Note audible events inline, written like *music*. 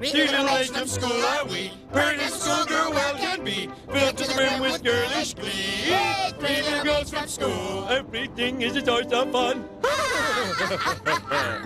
Three of school are we. Prettiest schoolgirl well can be. Filled to the brim with girlish glee. Three little girls from school. Everything is a source of fun. *laughs*